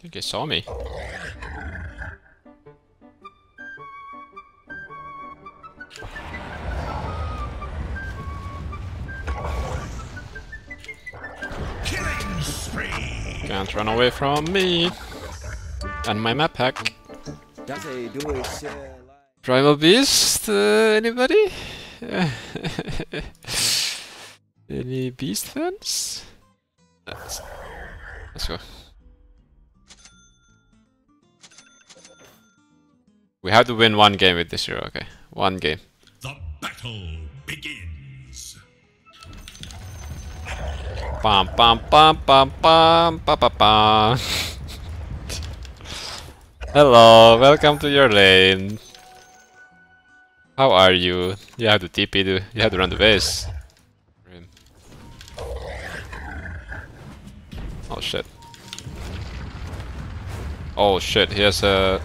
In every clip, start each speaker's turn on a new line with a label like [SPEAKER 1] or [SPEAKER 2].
[SPEAKER 1] think he saw me.
[SPEAKER 2] Killing spree.
[SPEAKER 1] Can't run away from me. And my map hack.
[SPEAKER 3] Does he do his uh,
[SPEAKER 1] Primal Beast, uh, anybody? Any Beast fans? Let's, let's go. We have to win one game with this hero, okay? One game.
[SPEAKER 2] The battle begins.
[SPEAKER 1] Bum bum bum bum bum ba ba bum. Hello, welcome to your lane. How are you? You have to TP, to, you have to run the base. Oh shit. Oh shit, he has a...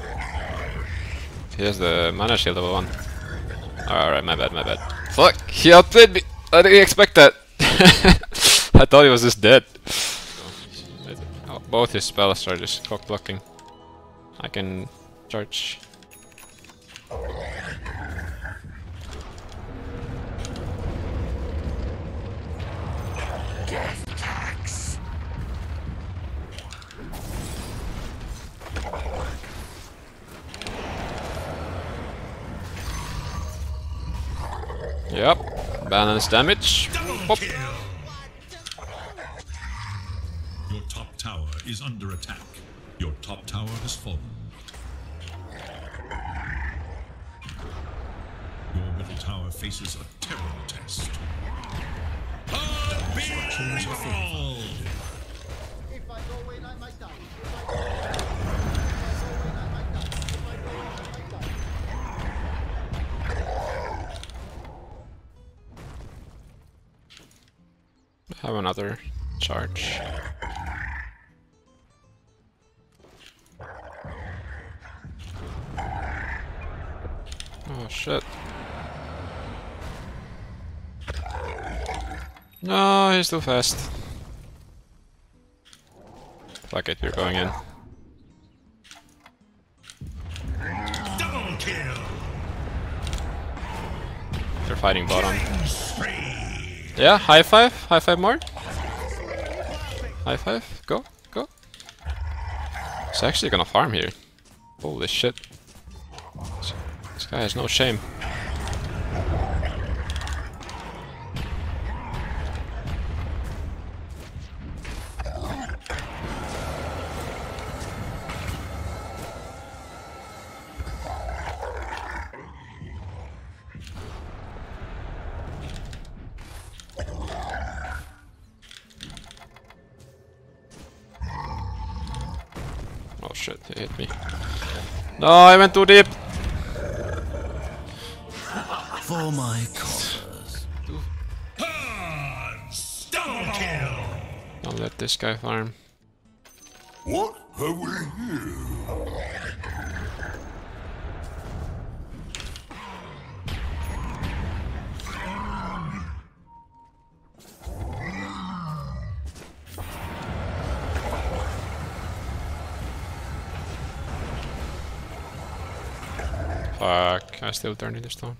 [SPEAKER 1] He has the mana shield level 1. Alright, my bad, my bad. Fuck! He outplayed me! I didn't expect that! I thought he was just dead. Oh, both his spells are just cock blocking. I can charge. Yep. Balance damage. Pop.
[SPEAKER 2] Your top tower is under attack. Your top tower has fallen. Your middle tower faces a terrible test. A.
[SPEAKER 4] If I go in, I might die.
[SPEAKER 1] Have another charge. Oh shit. No, he's too fast. Fuck it, you're going in.
[SPEAKER 2] Double kill.
[SPEAKER 1] They're fighting bottom. Yeah, high five, high five more. High five, go, go. He's actually gonna farm here. Holy shit. This guy has no shame. Shit, he hit me. No, I went too deep!
[SPEAKER 3] for my cause?
[SPEAKER 2] Hans. Double kill.
[SPEAKER 1] Don't let this guy farm.
[SPEAKER 5] What have we here?
[SPEAKER 1] Uh, Fuck, I still turn into stone.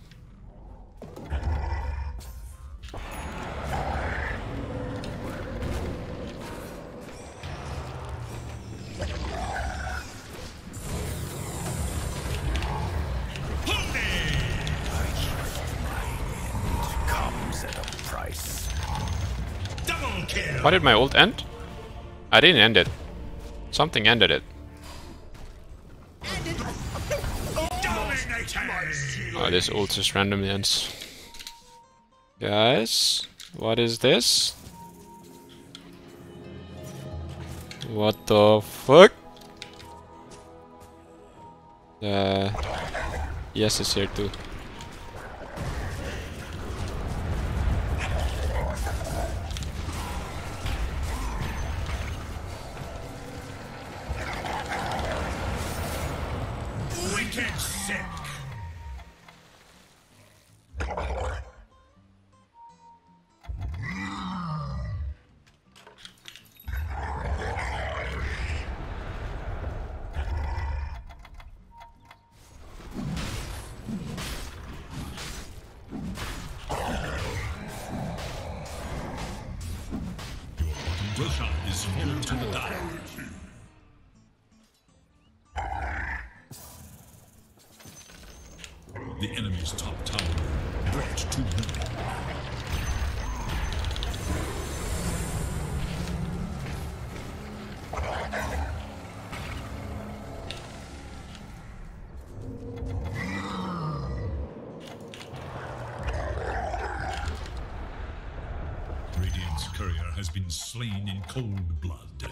[SPEAKER 3] Comes at a price.
[SPEAKER 2] Double kill.
[SPEAKER 1] Why did my ult end? I didn't end it. Something ended it. Oh, this ult just randomly ends. Guys, what is this? What the fuck? Uh, yes, it's here too.
[SPEAKER 2] The enemy's top tower to ruin. Radiant's courier has been slain in cold blood.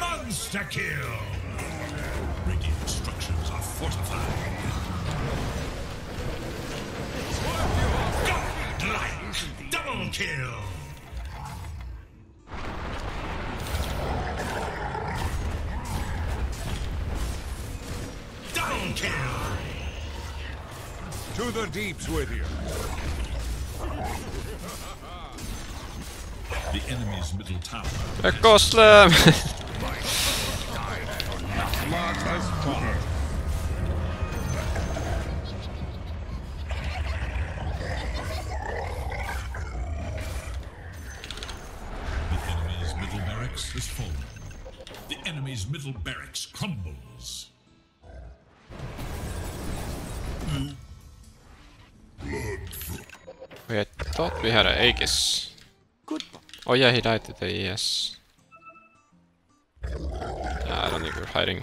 [SPEAKER 2] Monster kill! Radiant structures are fortified. Godlike! Double kill! Double kill!
[SPEAKER 6] To the deeps with you.
[SPEAKER 2] The enemy's middle tower
[SPEAKER 1] Echo slam!
[SPEAKER 6] Um, Blood has fallen.
[SPEAKER 2] The enemy's middle barracks has fallen. The enemy's middle barracks crumbles.
[SPEAKER 1] we had thought we had an Aegis. Oh yeah, he died today, yes. ES. I don't think we're fighting.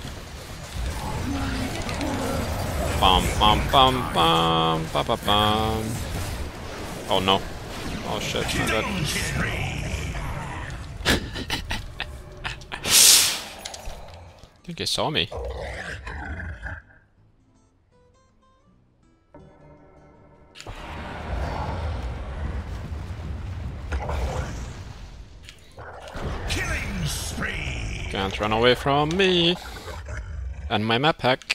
[SPEAKER 1] Bum bum bum bum bum bum bum. Oh no. Oh shit, my bad. I think he saw me. Can't run away from me. And my map hack.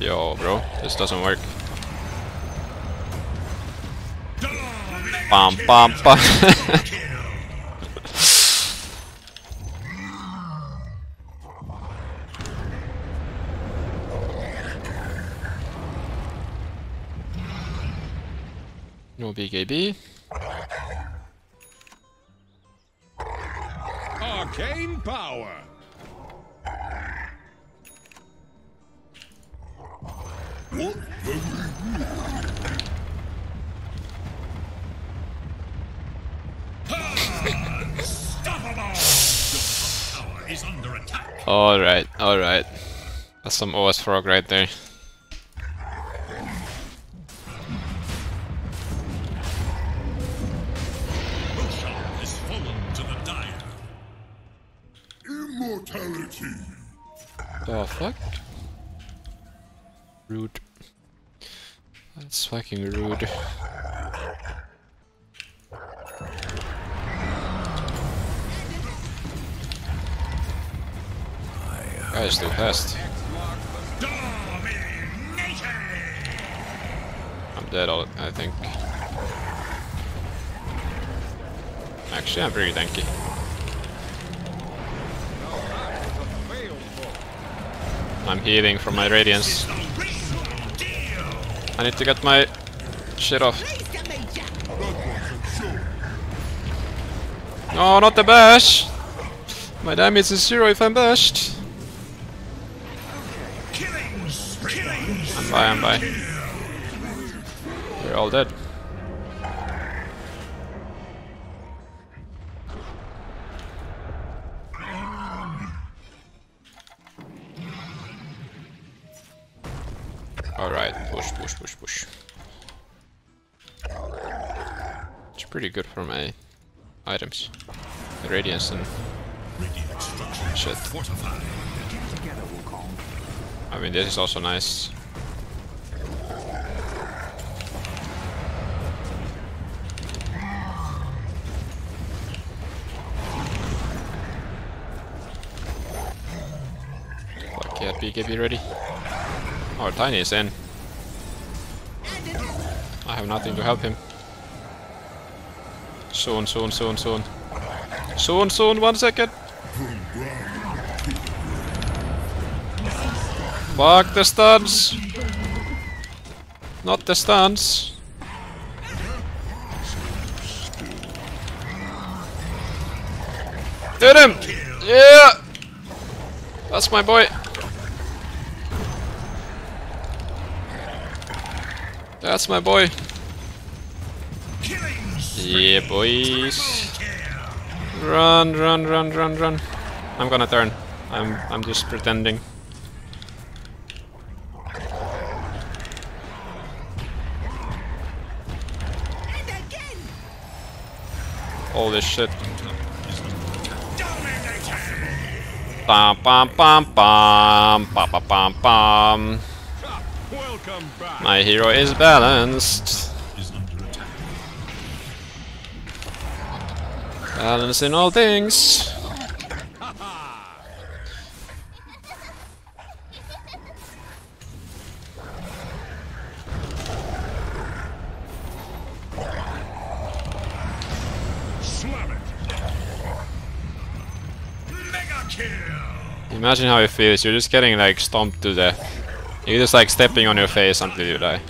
[SPEAKER 1] Yo, bro, this doesn't work. Bam, bam, bam. no BKB.
[SPEAKER 6] Arcane power.
[SPEAKER 2] Attack.
[SPEAKER 1] Alright, alright. That's some OS frog right there.
[SPEAKER 2] Roshan has fallen to the dire.
[SPEAKER 5] Immortality.
[SPEAKER 1] The fuck? Rude. That's fucking rude. Guy is too fast. I'm dead, all, I think. Actually, I'm pretty tanky. I'm healing from my radiance. I need to get my shit off. No, not the bash! My damage is zero if I'm bashed. I'm by, I'm by. We're all dead. my items. Radiance and shit. I mean, this is also nice. Fuck yeah, BKB ready. Our oh, Tiny is in. I have nothing to help him. Soon, soon, soon, soon. Soon, soon, one second. Fuck the stuns! Not the stuns. Hit him! Yeah! That's my boy. That's my boy. Yeah, boys. Run, run, run, run, run. I'm gonna turn. I'm I'm just pretending. Holy shit. Bam bam bam bam bam bam bam. My hero is balanced. Balance in all things. Imagine how it feels. You're just getting like stomped to death. You're just like stepping on your face until you die.